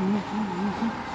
Mm-hmm.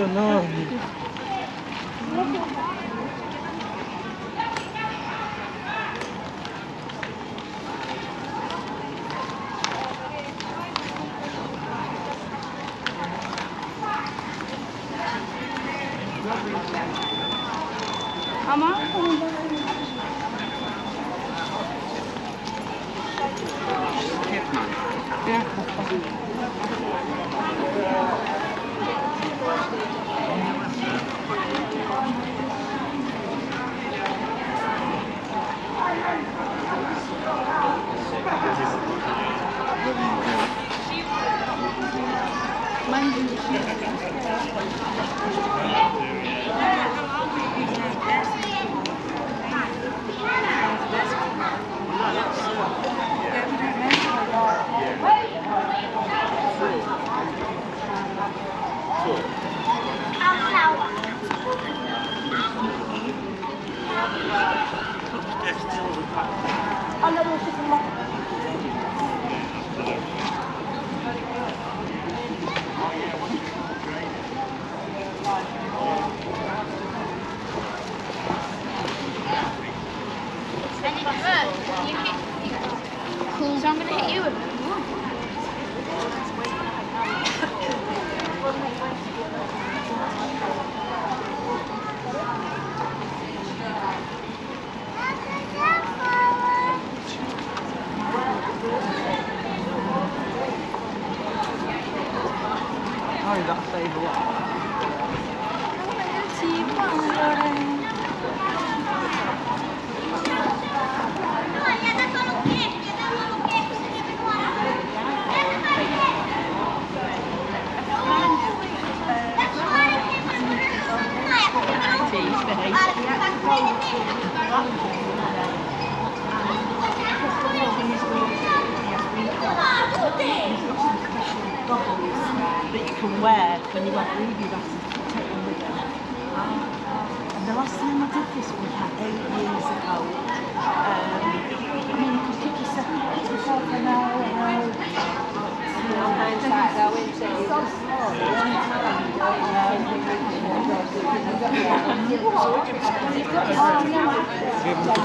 Shisha nani? 番組。When you have reading to take them with you. And the last time I did this was like eight years ago. Um, I mean, you could pick yourself, yourself an hour, an hour. That's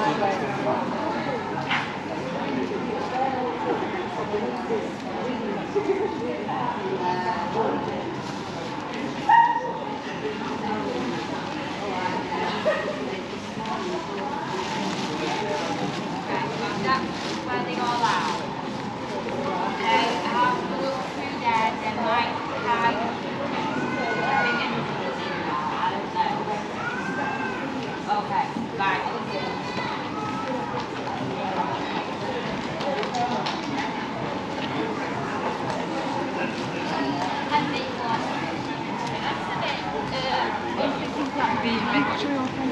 是。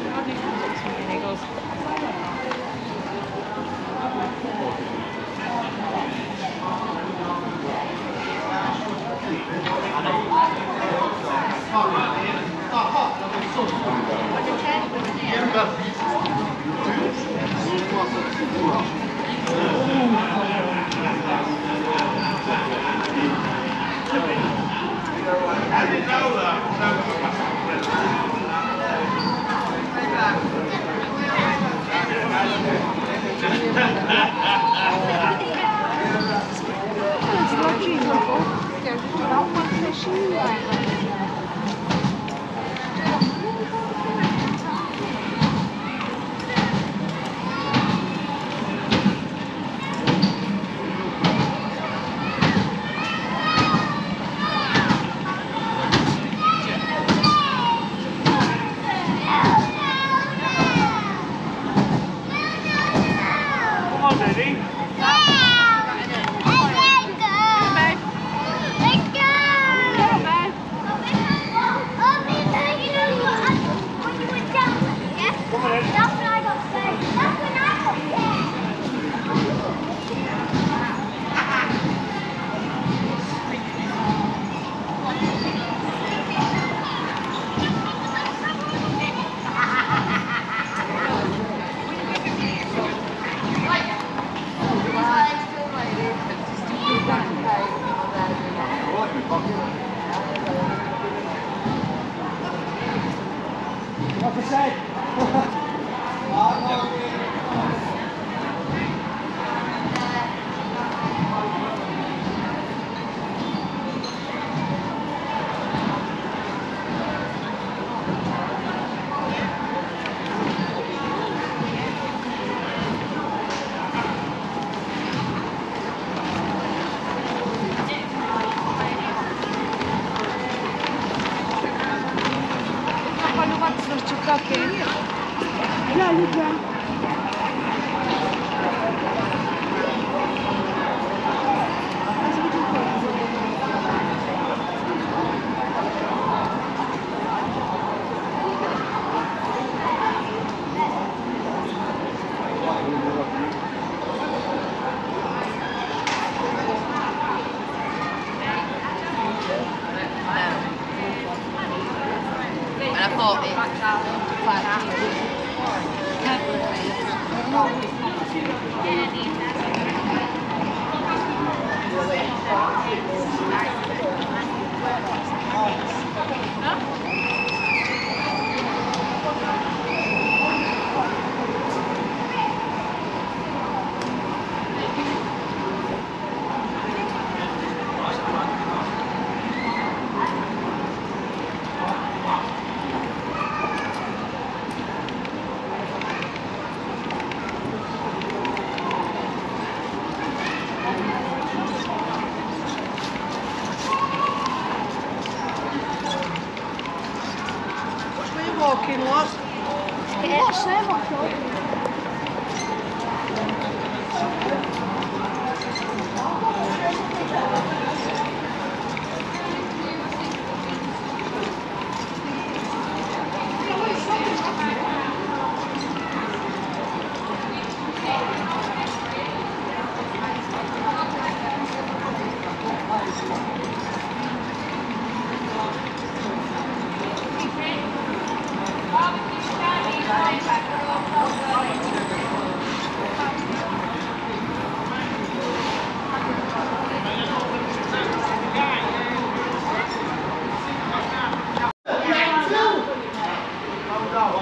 Abi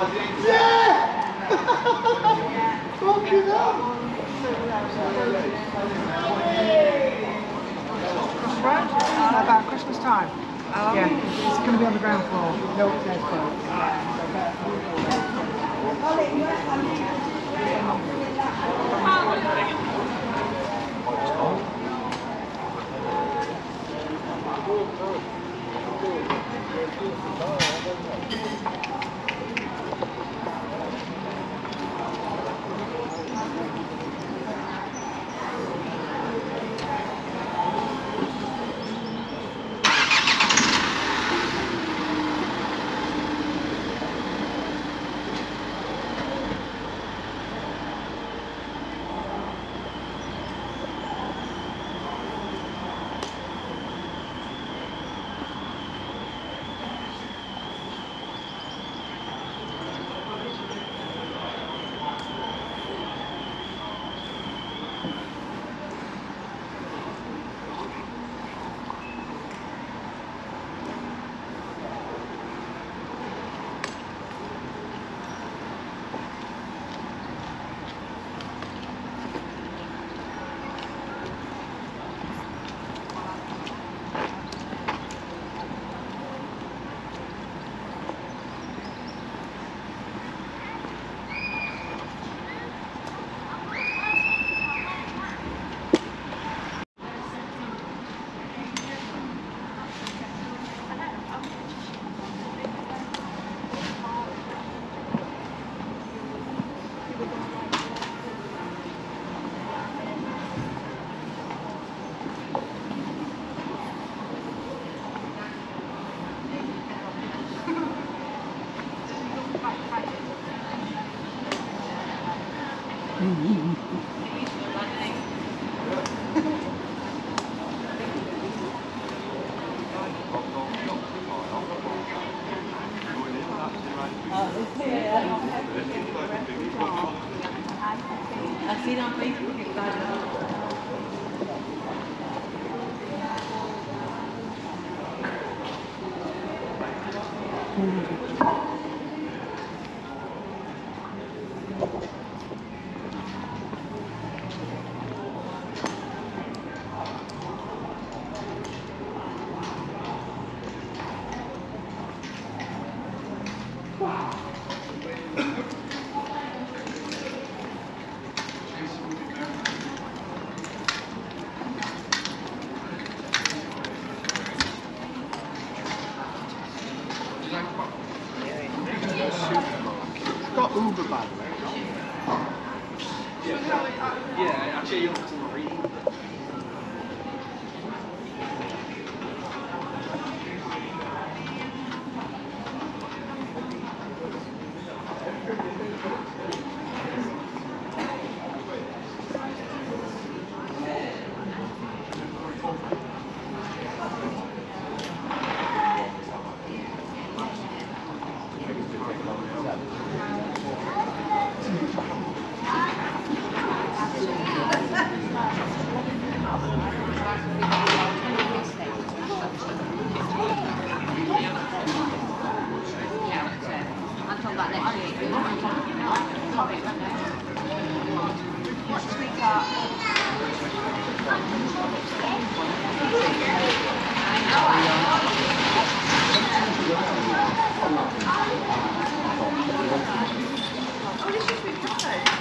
About Christmas time. Um, yeah, it's going to be on the ground floor. No upstairs floor. I've Oh, this is recovered.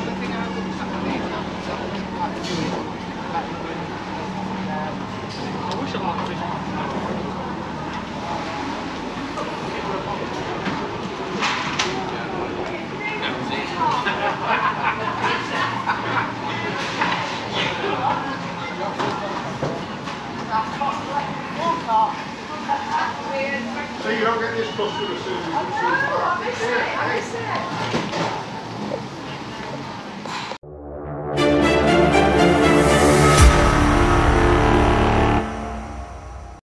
I wish I